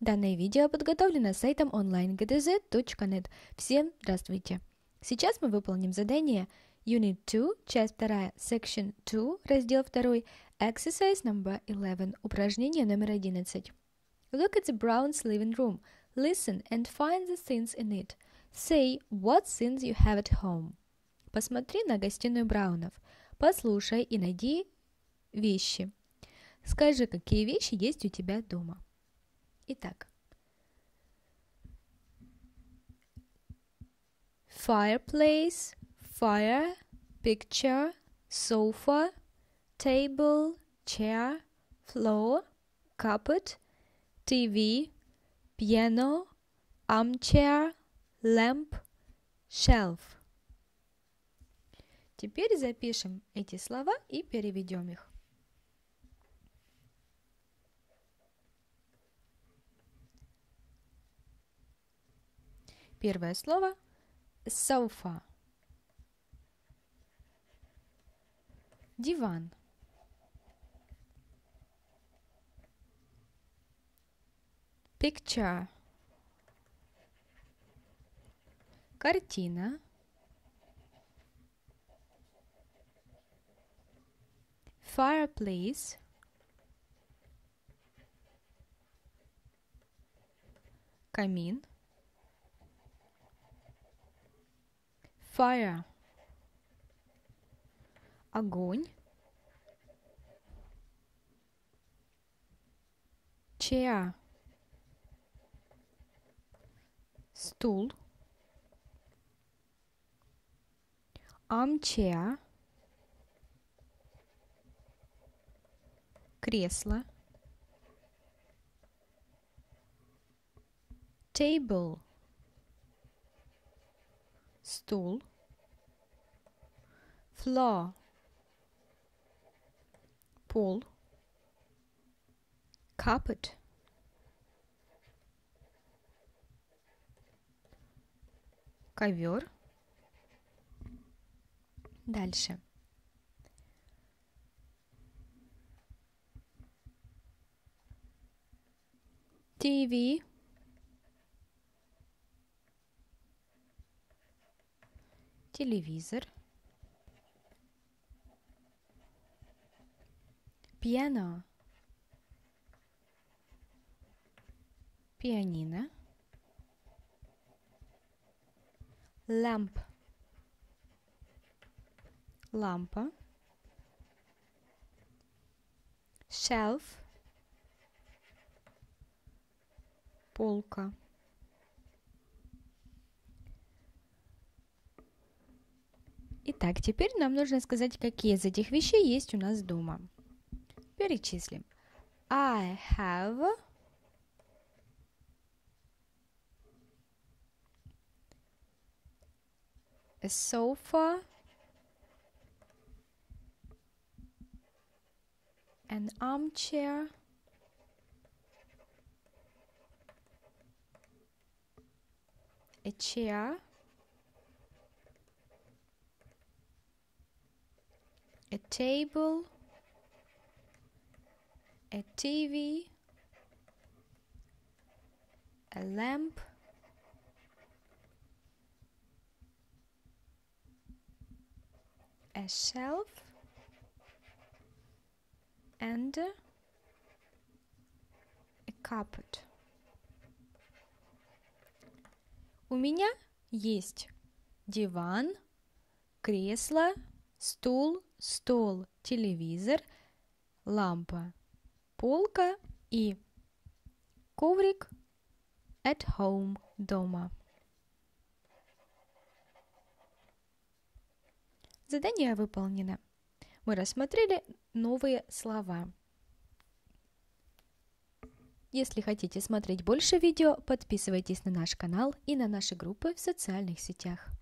Данное видео подготовлено сайтом online.gdz.net. Всем здравствуйте! Сейчас мы выполним задание Unit 2, часть 2, Section 2, раздел 2, Exercise number 11, упражнение номер 11. Look at the Brown's living room. Listen and find the things in it. Say what things you have at home. Посмотри на гостиную Браунов. Послушай и найди вещи. Скажи, какие вещи есть у тебя дома. Итак. Fireplace, fire, picture, sofa, table, chair, floor, carpet, TV, piano, armchair, lamp, shelf. Теперь запишем эти слова и переведем их. Первое слово sofa. Диван. Picture. Картина. Fireplace. Камин. Fire огонь chair стул armchair кресло table стул. Floor пол. Carpet. Ковер. Дальше. TV телевизор piano пианино lamp лампа shelf полка Итак, теперь нам нужно сказать, какие из этих вещей есть у нас дома. Перечислим. I have a sofa, an armchair, a chair, a table, a TV, a lamp, a shelf, and a carpet. У меня есть диван, кресло, стул, стол, телевизор, лампа полка и коврик at home дома. Задание выполнено. Мы рассмотрели новые слова. Если хотите смотреть больше видео, подписывайтесь на наш канал и на наши группы в социальных сетях.